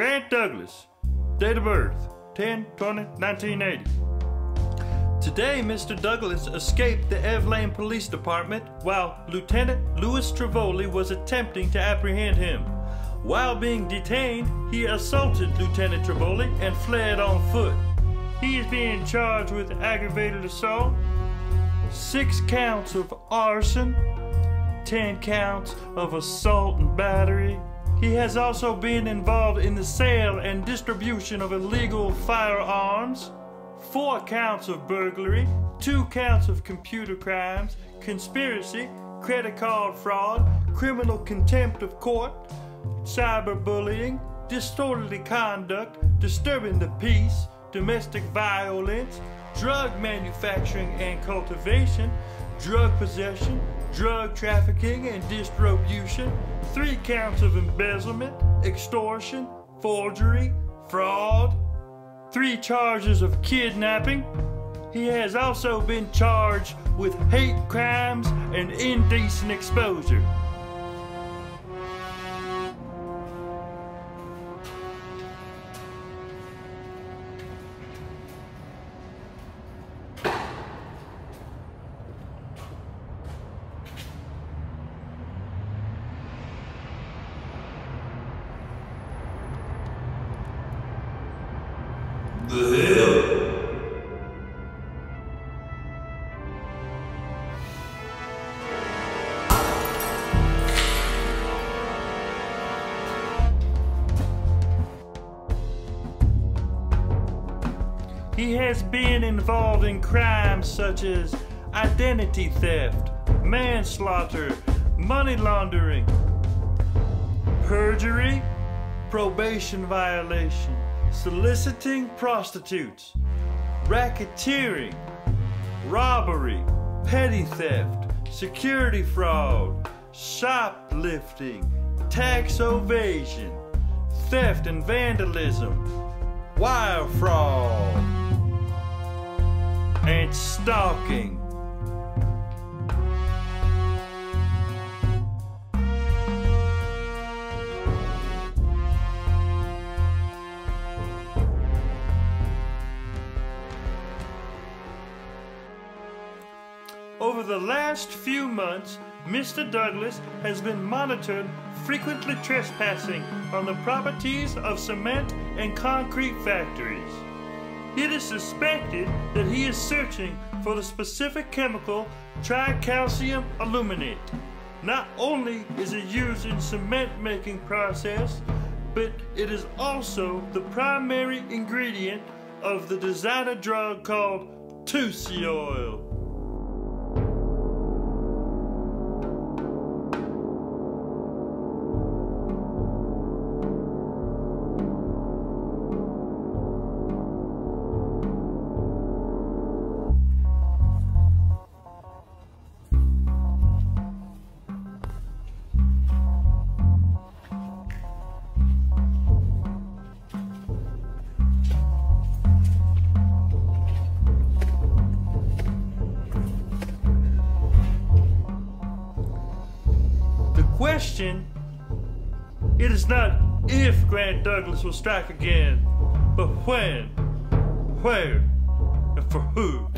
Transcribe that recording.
Grant Douglas, date of birth 10 20 1980. Today, Mr. Douglas escaped the EvLand Police Department while Lieutenant Louis Trevoli was attempting to apprehend him. While being detained, he assaulted Lieutenant Trevoli and fled on foot. He is being charged with aggravated assault, six counts of arson, 10 counts of assault and battery. He has also been involved in the sale and distribution of illegal firearms, four counts of burglary, two counts of computer crimes, conspiracy, credit card fraud, criminal contempt of court, cyberbullying, disorderly conduct, disturbing the peace, domestic violence, drug manufacturing and cultivation, drug possession, drug trafficking and distribution, three counts of embezzlement, extortion, forgery, fraud, three charges of kidnapping. He has also been charged with hate crimes and indecent exposure. He has been involved in crimes such as identity theft, manslaughter, money laundering, perjury, probation violation, soliciting prostitutes, racketeering, robbery, petty theft, security fraud, shoplifting, tax evasion, theft and vandalism, wire fraud, and stalking. The last few months, Mr. Douglas has been monitored frequently trespassing on the properties of cement and concrete factories. It is suspected that he is searching for the specific chemical tricalcium aluminate. Not only is it used in cement making process, but it is also the primary ingredient of the designer drug called 2C oil. Question it is not if Grant Douglas will strike again, but when, where, and for who.